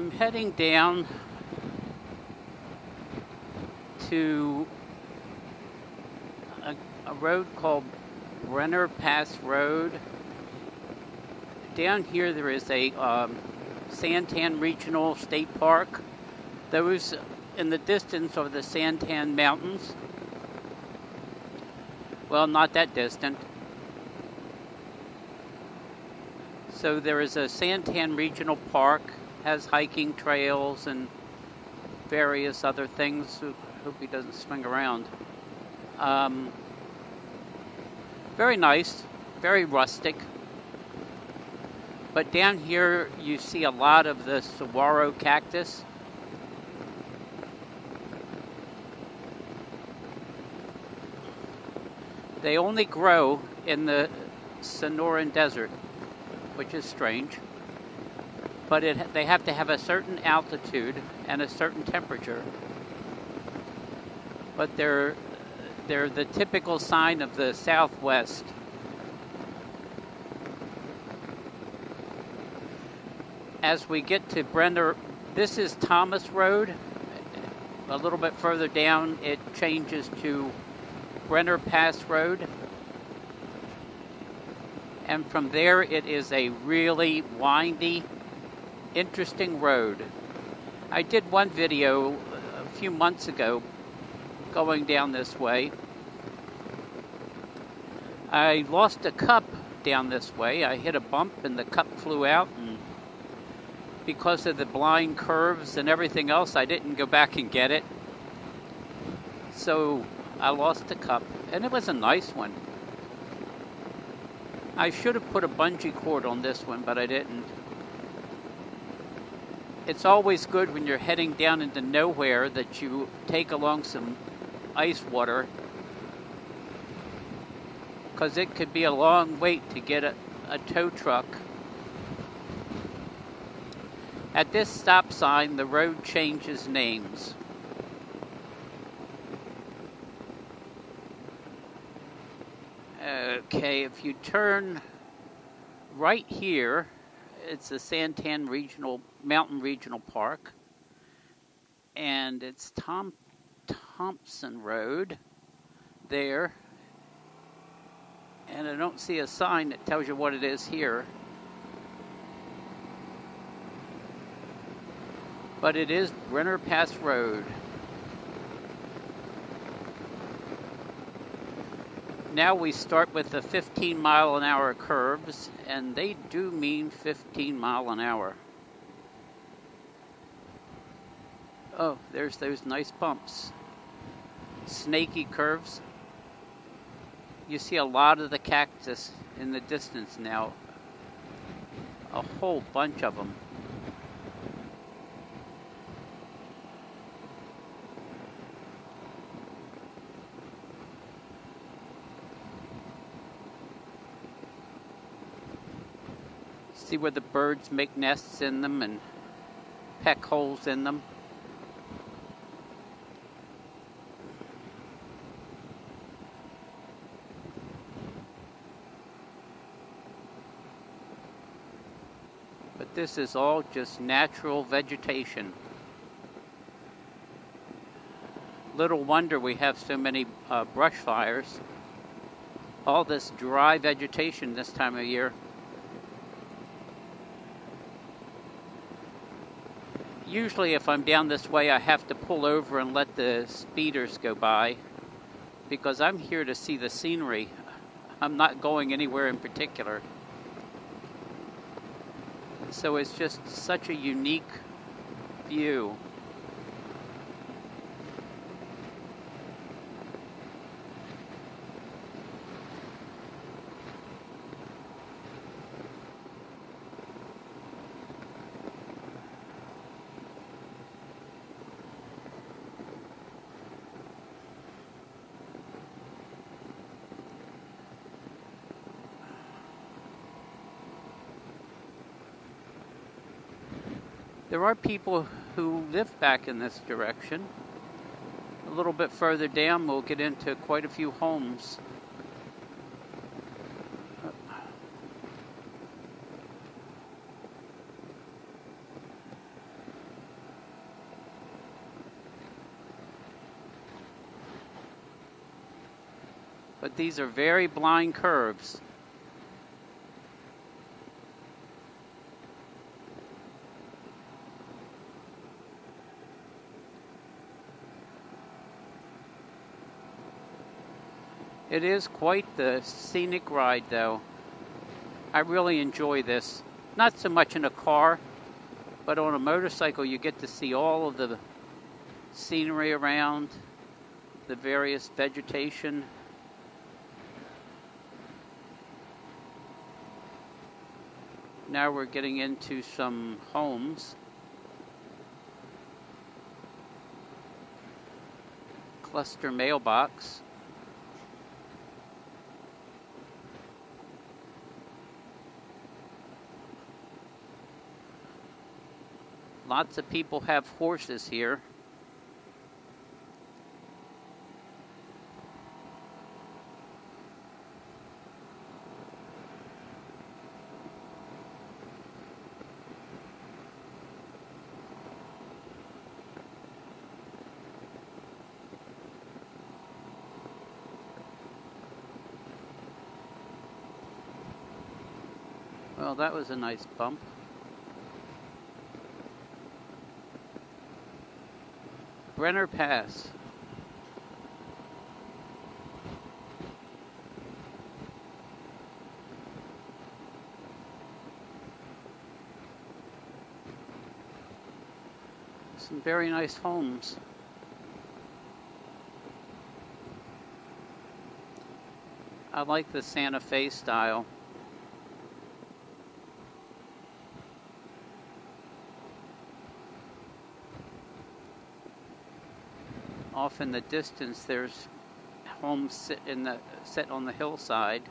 I'm heading down to a, a road called Brenner Pass Road. Down here there is a um, San Tan Regional State Park. Those in the distance are the San Tan Mountains. Well, not that distant. So there is a San Tan Regional Park, has hiking trails and various other things. Hope he doesn't swing around. Um, very nice, very rustic. But down here you see a lot of the saguaro cactus. They only grow in the Sonoran Desert, which is strange. But it, they have to have a certain altitude and a certain temperature. But they're, they're the typical sign of the Southwest. As we get to Brenner, this is Thompson Road. A little bit further down, it changes to Brenner Pass Road. And from there, it is a really windy, interesting road. I did one video a few months ago going down this way. I lost a cup down this way. I hit a bump and the cup flew out and because of the blind curves and everything else, I didn't go back and get it. So I lost the cup, and it was a nice one. I should have put a bungee cord on this one, but I didn't. It's always good when you're heading down into nowhere that you take along some ice water because it could be a long wait to get a, a tow truck. At this stop sign, the road changes names. Okay, if you turn right here, it's the San Tan Regional Mountain Regional Park, and it's Tom Thompson Road there. And I don't see a sign that tells you what it is here. But it is Brenner Pass Road. Now we start with the 15 mile an hour curves, and they do mean 15 mile an hour. Oh, there's those nice bumps. Snaky curves. You see a lot of the cactus in the distance now. A whole bunch of them. See where the birds make nests in them and peck holes in them. But this is all just natural vegetation. Little wonder we have so many uh, brush fires. All this dry vegetation this time of year. Usually if I'm down this way, I have to pull over and let the speeders go by because I'm here to see the scenery. I'm not going anywhere in particular. So it's just such a unique view. There are people who live back in this direction. A little bit further down, we'll get into quite a few homes. But these are very blind curves. It is quite the scenic ride, though. I really enjoy this. Not so much in a car, but on a motorcycle, you get to see all of the scenery around, the various vegetation. Now we're getting into some homes. Cluster mailbox. Lots of people have horses here. Well, that was a nice bump. Brenner Pass. Some very nice homes. I like the Santa Fe style. Off in the distance there's homes sit in the set on the hillside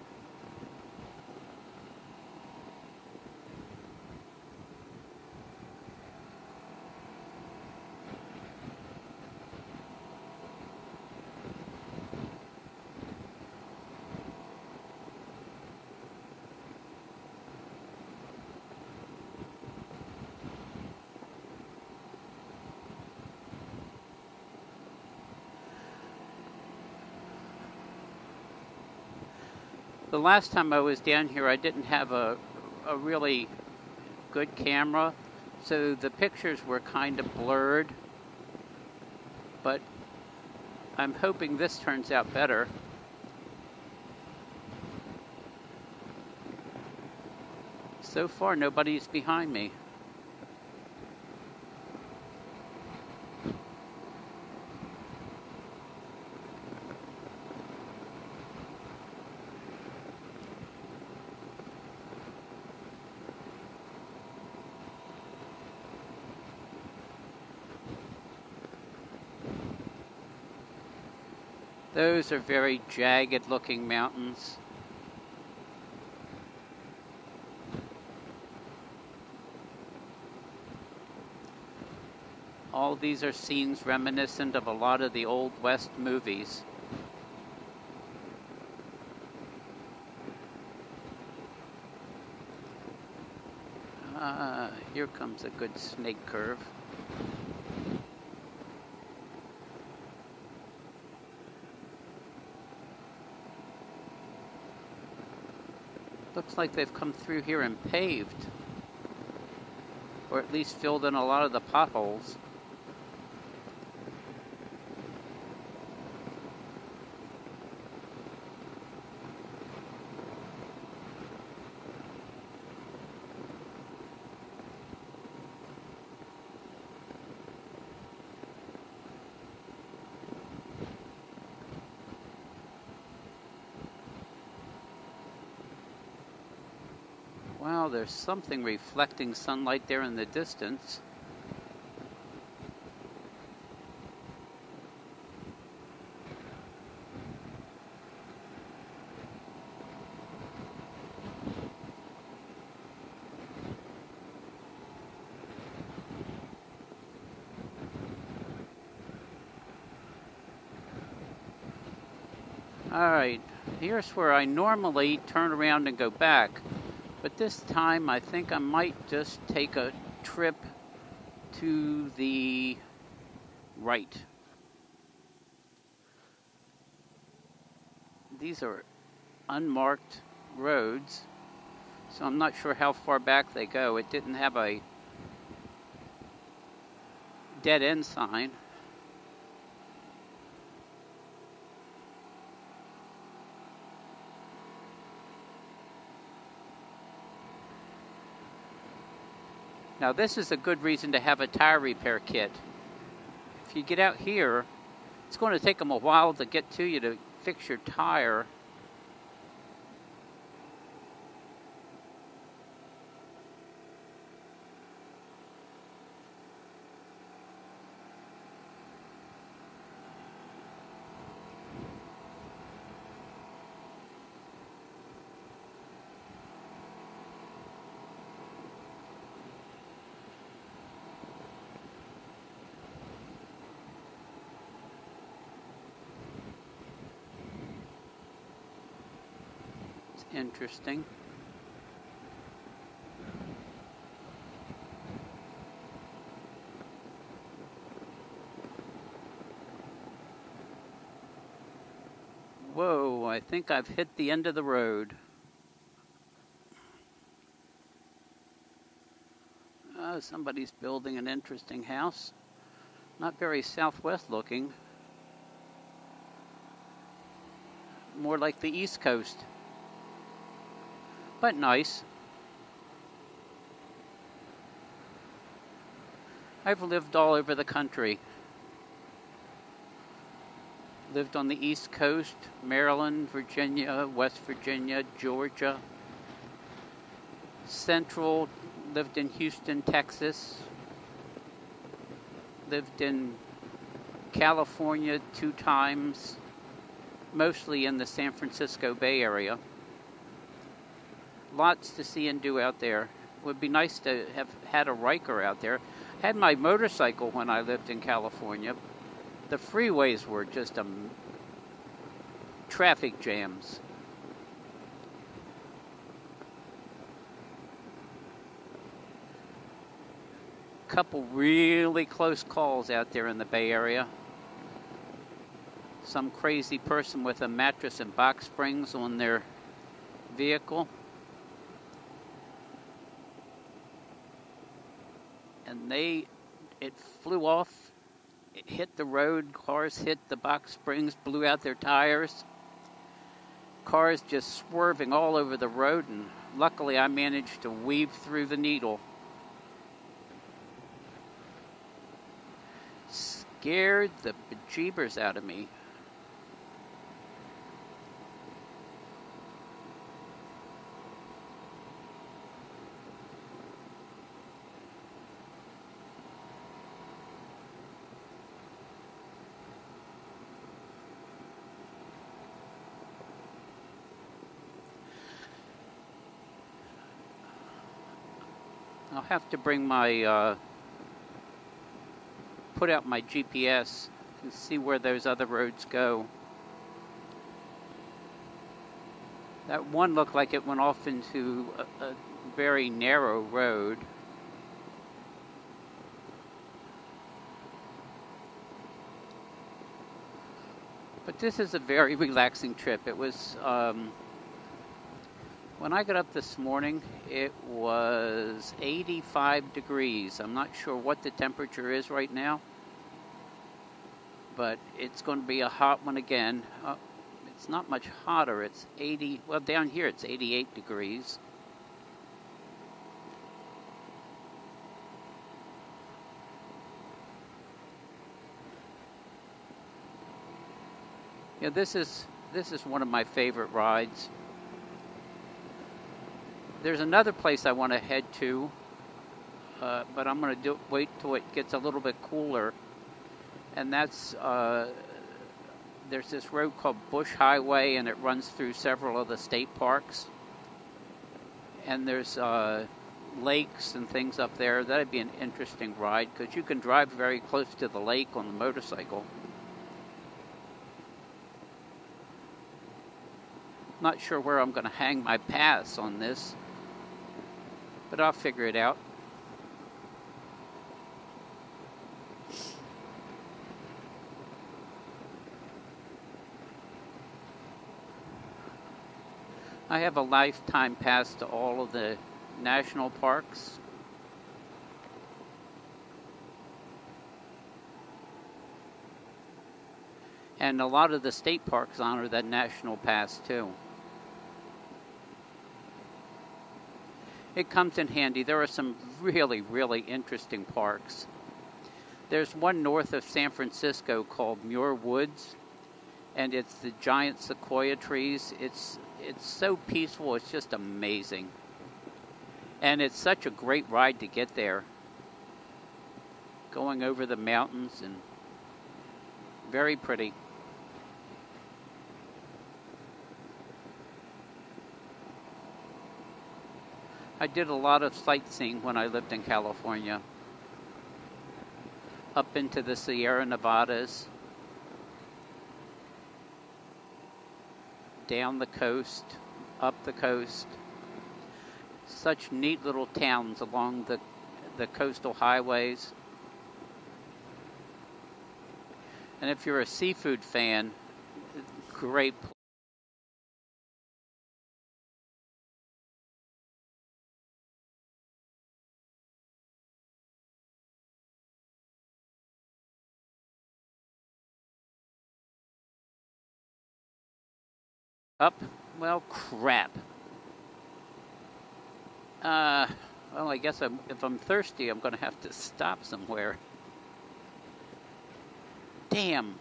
the last time I was down here, I didn't have a, a really good camera, so the pictures were kind of blurred. But I'm hoping this turns out better. So far, nobody's behind me. Those are very jagged looking mountains. All these are scenes reminiscent of a lot of the Old West movies. Ah, here comes a good snake curve. Looks like they've come through here and paved. Or at least filled in a lot of the potholes. There's something reflecting sunlight there in the distance. Alright, here's where I normally turn around and go back. But this time I think I might just take a trip to the right. these are unmarked roads, so I'm not sure how far back they go. It didn't have a dead end sign. Now this is a good reason to have a tire repair kit. If you get out here, it's going to take them a while to get to you to fix your tire. Interesting. Whoa, I think I've hit the end of the road. Uh, somebody's building an interesting house. Not very southwest looking. More like the east coast but nice. I've lived all over the country. Lived on the East Coast, Maryland, Virginia, West Virginia, Georgia. Central, lived in Houston, Texas. Lived in California two times, mostly in the San Francisco Bay Area lots to see and do out there. It would be nice to have had a Ryker out there. Had my motorcycle when I lived in California. The freeways were just a um, traffic jams. Couple really close calls out there in the Bay Area. Some crazy person with a mattress and box springs on their vehicle. And they it flew off it hit the road cars hit the box springs blew out their tires. Cars just swerving all over the road and luckily i managed to weave through the needle. Scared the bejeebers out of me have to bring my, uh, put out my GPS and see where those other roads go. That one looked like it went off into a, a very narrow road. But this is a very relaxing trip. It was um, when I got up this morning, it was 85 degrees. I'm not sure what the temperature is right now, but it's going to be a hot one again. Uh, it's not much hotter. It's 80, well, down here it's 88 degrees. Yeah, this is this is one of my favorite rides there's another place I want to head to, uh, but I'm going to wait till it gets a little bit cooler. And that's uh, there's this road called Bush Highway, and it runs through several of the state parks. And there's uh, lakes and things up there. That'd be an interesting ride because you can drive very close to the lake on the motorcycle. Not sure where I'm going to hang my pass on this but I'll figure it out. I have a lifetime pass to all of the national parks. And a lot of the state parks honor that national pass too. It comes in handy. There are some really, really interesting parks. There's one north of San Francisco called Muir Woods, and it's the giant sequoia trees. It's it's so peaceful. It's just amazing. And it's such a great ride to get there. Going over the mountains and very pretty. I did a lot of sightseeing when I lived in California. Up into the Sierra Nevadas, down the coast, up the coast. Such neat little towns along the, the coastal highways. And if you're a seafood fan, great Up? Well, crap. Uh, well, I guess I'm, if I'm thirsty, I'm going to have to stop somewhere. Damn.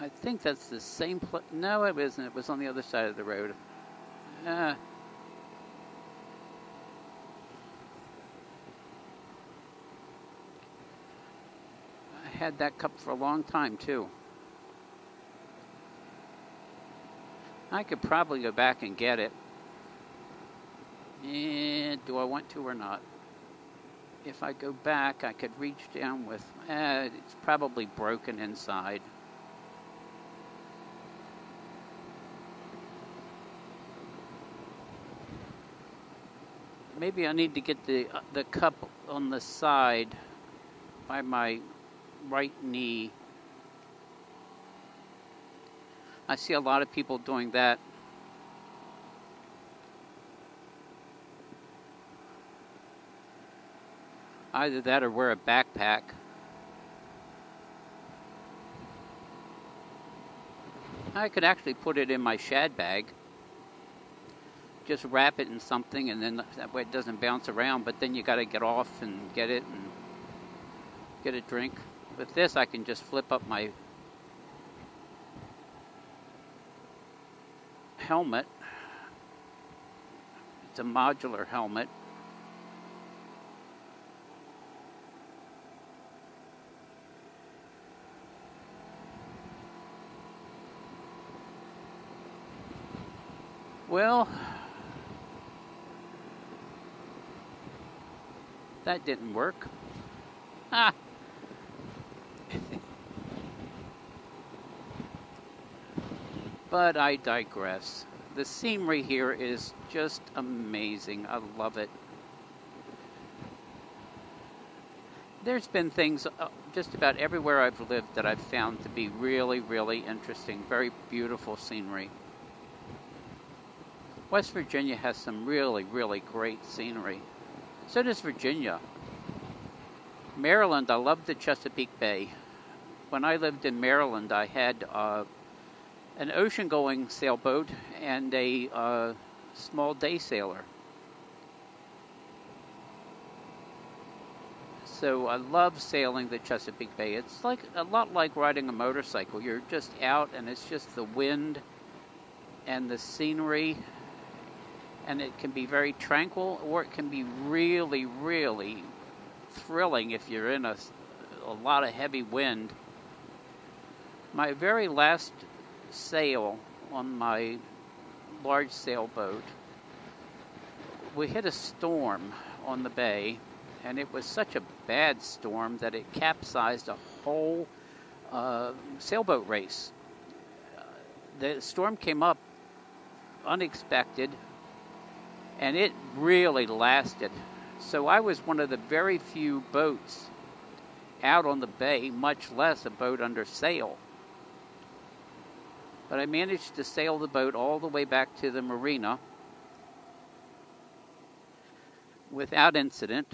I think that's the same place. No, it isn't. It was on the other side of the road. Uh, had that cup for a long time too. I could probably go back and get it. And do I want to or not? If I go back, I could reach down with. Eh, it's probably broken inside. Maybe I need to get the uh, the cup on the side by my right knee. I see a lot of people doing that. Either that or wear a backpack. I could actually put it in my shad bag. Just wrap it in something and then that way it doesn't bounce around, but then you got to get off and get it and get a drink. With this, I can just flip up my helmet. It's a modular helmet. Well, that didn't work. Ah. But I digress. The scenery here is just amazing. I love it. There's been things uh, just about everywhere I've lived that I've found to be really, really interesting. Very beautiful scenery. West Virginia has some really, really great scenery. So does Virginia. Maryland, I love the Chesapeake Bay. When I lived in Maryland, I had uh, an ocean going sailboat and a uh, small day sailor. So I love sailing the Chesapeake Bay. It's like a lot like riding a motorcycle. You're just out and it's just the wind and the scenery and it can be very tranquil or it can be really really thrilling if you're in a, a lot of heavy wind. My very last sail on my large sailboat, we hit a storm on the bay, and it was such a bad storm that it capsized a whole uh, sailboat race. Uh, the storm came up unexpected, and it really lasted. So I was one of the very few boats out on the bay, much less a boat under sail. But I managed to sail the boat all the way back to the marina without incident.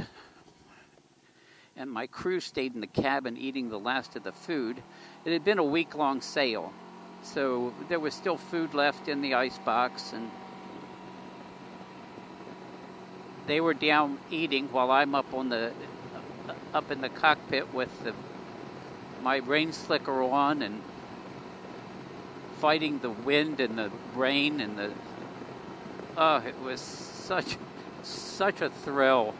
And my crew stayed in the cabin eating the last of the food. It had been a week long sail, so there was still food left in the icebox, and they were down eating while I'm up on the up in the cockpit with the, my rain slicker on and fighting the wind and the rain and the oh it was such such a thrill